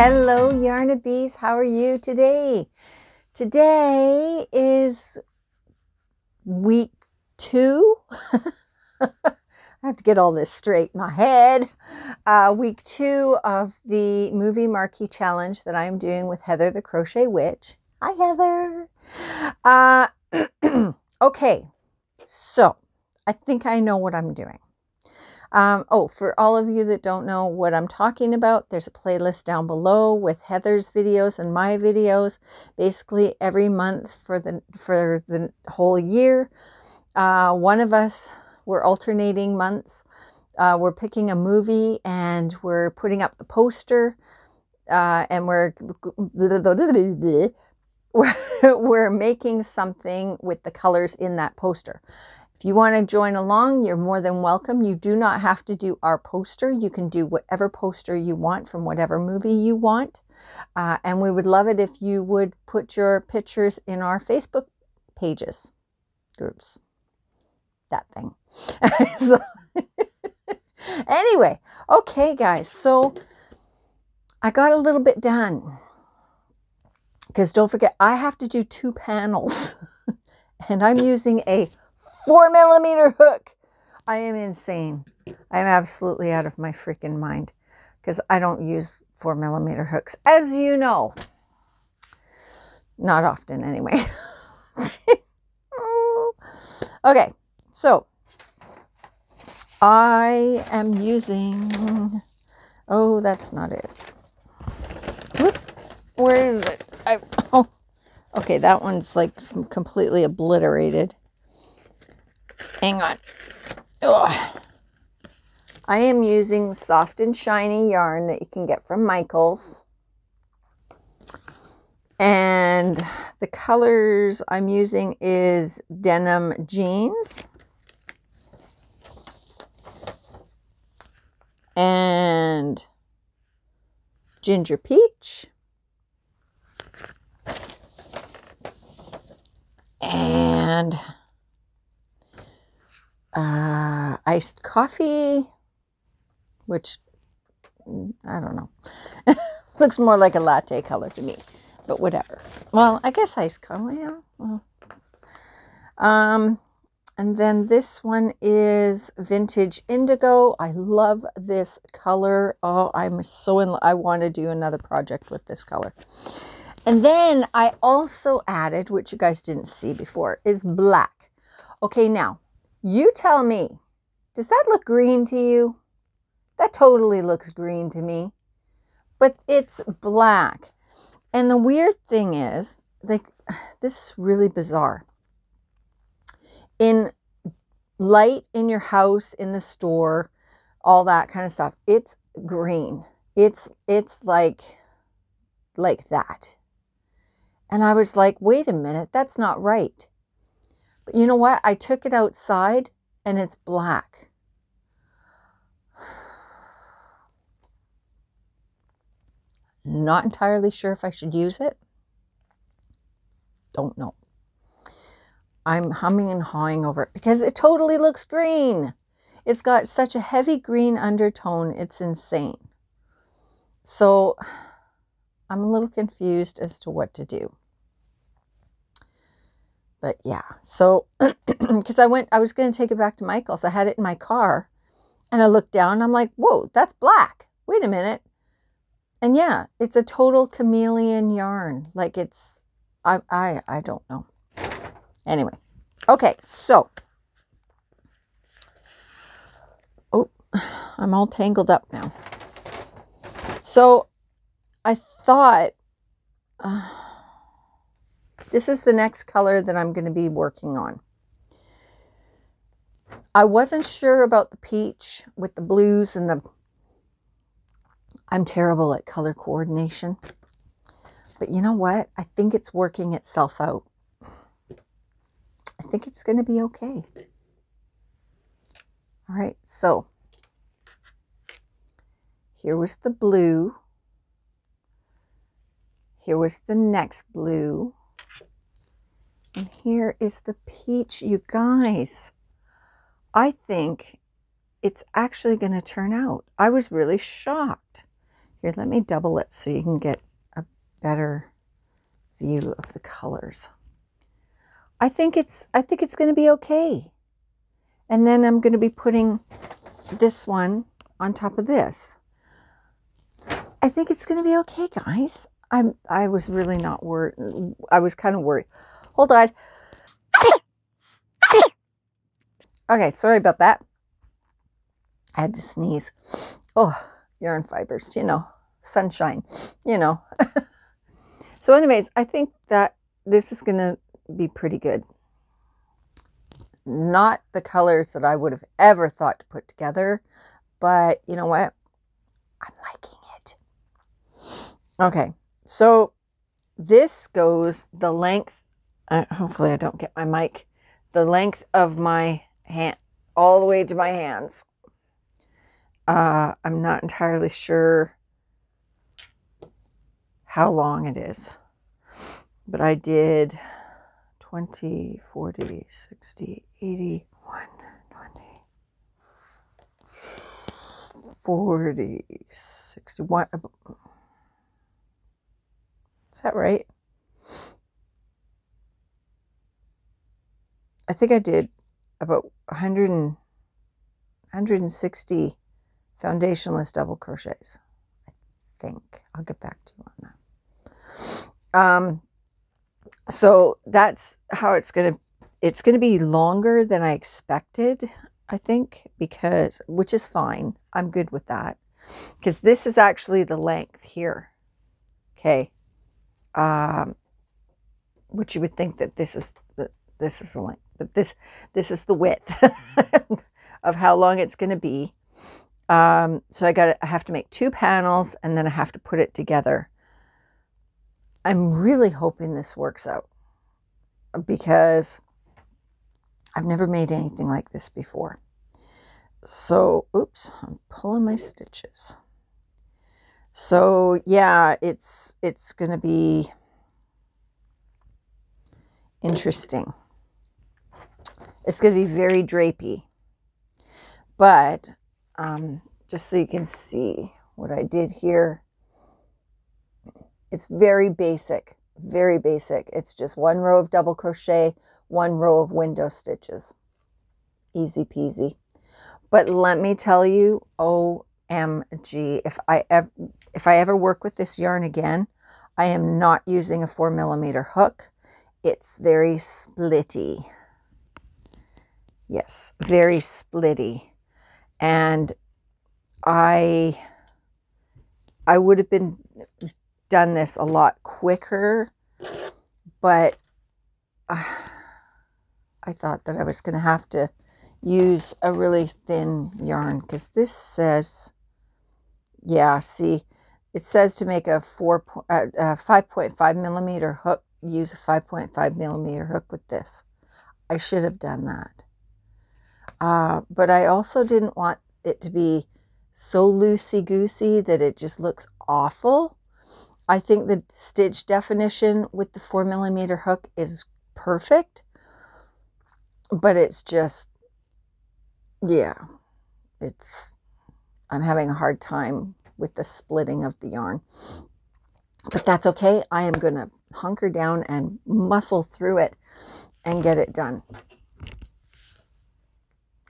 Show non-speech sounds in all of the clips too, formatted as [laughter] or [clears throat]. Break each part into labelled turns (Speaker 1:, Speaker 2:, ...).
Speaker 1: Hello, Yarnabees. How are you today? Today is week two. [laughs] I have to get all this straight in my head. Uh, week two of the movie marquee challenge that I'm doing with Heather the Crochet Witch. Hi, Heather. Uh, [clears throat] okay, so I think I know what I'm doing. Um, oh, for all of you that don't know what I'm talking about, there's a playlist down below with Heather's videos and my videos. Basically, every month for the for the whole year, uh, one of us we're alternating months. Uh, we're picking a movie and we're putting up the poster, uh, and we're [laughs] we're making something with the colors in that poster. If you want to join along, you're more than welcome. You do not have to do our poster. You can do whatever poster you want from whatever movie you want. Uh, and we would love it if you would put your pictures in our Facebook pages, groups, that thing. [laughs] so, anyway, okay, guys. So I got a little bit done. Because don't forget, I have to do two panels. [laughs] and I'm using a four millimeter hook. I am insane. I'm absolutely out of my freaking mind because I don't use four millimeter hooks, as you know. Not often, anyway. [laughs] okay, so I am using. Oh, that's not it. Where is it? I, [laughs] oh, okay, that one's like completely obliterated. Hang on. Ugh. I am using soft and shiny yarn that you can get from Michaels. And the colors I'm using is denim jeans. And ginger peach. And uh, iced coffee, which mm, I don't know. [laughs] Looks more like a latte color to me, but whatever. Well, I guess iced coffee. Yeah. Well. Um, and then this one is vintage indigo. I love this color. Oh, I'm so in. love. I want to do another project with this color. And then I also added, which you guys didn't see before, is black. Okay, now you tell me, does that look green to you? That totally looks green to me. But it's black. And the weird thing is, like, [sighs] this is really bizarre. In light in your house, in the store, all that kind of stuff, it's green. It's it's like like that. And I was like, wait a minute, that's not right. But you know what? I took it outside and it's black. [sighs] Not entirely sure if I should use it. Don't know. I'm humming and hawing over it because it totally looks green. It's got such a heavy green undertone, it's insane. So [sighs] I'm a little confused as to what to do but yeah so [clears throat] because i went i was going to take it back to michael's. I had it in my car and i looked down i'm like whoa that's black. Wait a minute. And yeah it's a total chameleon yarn. Like it's i i i don't know. Anyway okay so. Oh [sighs] i'm all tangled up now. So i thought uh, this is the next color that I'm going to be working on. I wasn't sure about the peach with the blues and the... I'm terrible at color coordination. But you know what? I think it's working itself out. I think it's going to be okay. All right, so here was the blue. Here was the next blue. And here is the peach, you guys. I think it's actually going to turn out. I was really shocked Here, let me double it so you can get a better view of the colors. I think it's I think it's going to be okay. And then I'm going to be putting this one on top of this. I think it's going to be okay, guys. I'm I was really not worried. I was kind of worried. Hold on. Okay, sorry about that. I had to sneeze. Oh, yarn fibers, you know, sunshine, you know. [laughs] so, anyways, I think that this is going to be pretty good. Not the colors that I would have ever thought to put together, but you know what? I'm liking it. Okay, so this goes the length, uh, hopefully, I don't get my mic, the length of my hand all the way to my hands. Uh, I'm not entirely sure how long it is, but I did 20, 40, 60, 80, 1, 20, 40, 61. Is that right? I think I did about 100 and, 160 foundationless double crochets. I think. I'll get back to you on that. Um, so that's how it's going to it's going to be longer than I expected, I think, because which is fine. I'm good with that. Because this is actually the length here. Okay. Um, which you would think that this is the this is the length, but this this is the width [laughs] of how long it's going to be. Um, so I got I have to make two panels and then I have to put it together. I'm really hoping this works out because I've never made anything like this before. So, oops, I'm pulling my stitches. So, yeah, it's it's going to be interesting. It's going to be very drapey. But um, just so you can see what I did here, it's very basic, very basic. It's just one row of double crochet, one row of window stitches. Easy peasy. But let me tell you, OMG, if I ever, if I ever work with this yarn again, I am not using a four millimeter hook. It's very splitty. Yes, very splitty. And I I would have been done this a lot quicker, but uh, I thought that I was going to have to use a really thin yarn because this says, yeah, see, it says to make a four uh, uh, 5.5 millimeter hook, use a 5.5 millimeter hook with this. I should have done that. Uh, but I also didn't want it to be so loosey goosey that it just looks awful. I think the stitch definition with the four millimeter hook is perfect, but it's just, yeah, it's, I'm having a hard time with the splitting of the yarn. But that's okay. I am going to hunker down and muscle through it and get it done.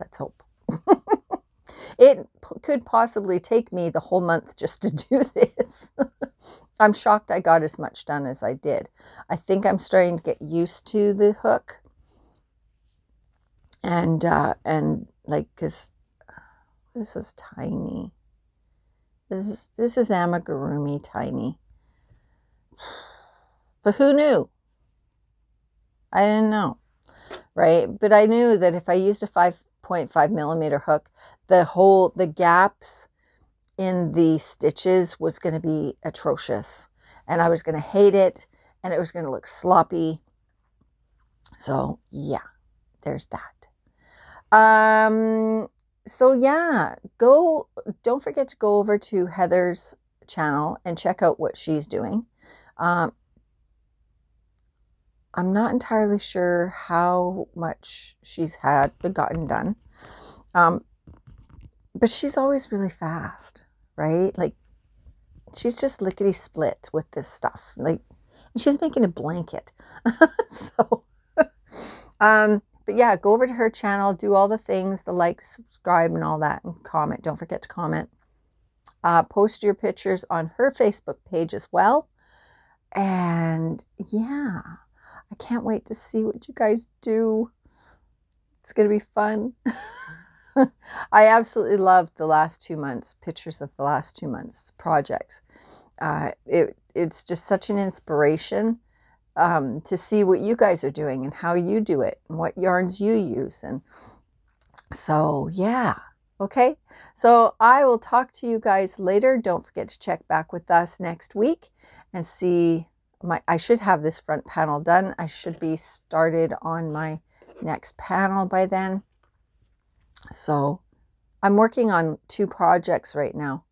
Speaker 1: Let's hope. [laughs] it could possibly take me the whole month just to [laughs] do this. [laughs] I'm shocked I got as much done as I did. I think I'm starting to get used to the hook. And, uh, and like, cause [sighs] this is tiny. This is, this is amigurumi tiny. [sighs] But who knew? I didn't know, right? But I knew that if I used a 5.5 millimeter hook, the whole, the gaps in the stitches was going to be atrocious and I was going to hate it and it was going to look sloppy. So yeah, there's that. Um, so yeah, go, don't forget to go over to Heather's channel and check out what she's doing. Um, I'm not entirely sure how much she's had gotten done. Um, but she's always really fast right? Like she's just lickety split with this stuff. Like, she's making a blanket. [laughs] so, [laughs] um, but yeah, go over to her channel, do all the things, the like, subscribe, and all that, and comment. Don't forget to comment. Uh, post your pictures on her Facebook page as well. And yeah, I can't wait to see what you guys do. It's going to be fun. [laughs] I absolutely loved the last two months, pictures of the last two months projects. Uh, it, it's just such an inspiration um, to see what you guys are doing and how you do it and what yarns you use. And so, yeah. Okay. So I will talk to you guys later. Don't forget to check back with us next week and see my, I should have this front panel done. I should be started on my next panel by then. So I'm working on two projects right now.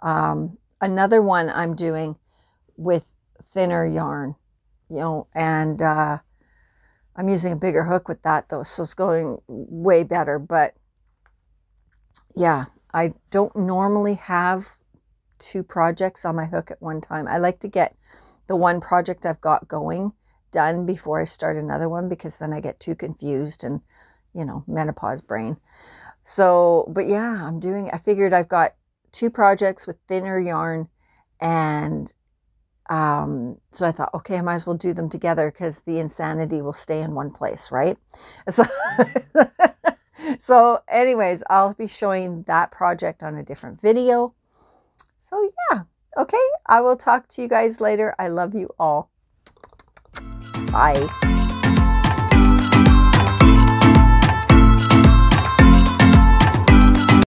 Speaker 1: Um, another one I'm doing with thinner yarn, you know, and uh, I'm using a bigger hook with that though, so it's going way better. But yeah, I don't normally have two projects on my hook at one time. I like to get the one project I've got going done before I start another one because then I get too confused and, you know, menopause brain. So, but yeah, I'm doing, I figured I've got two projects with thinner yarn and um, so I thought, okay, I might as well do them together because the insanity will stay in one place, right? So, [laughs] so anyways, I'll be showing that project on a different video. So yeah, okay, I will talk to you guys later. I love you all. Bye.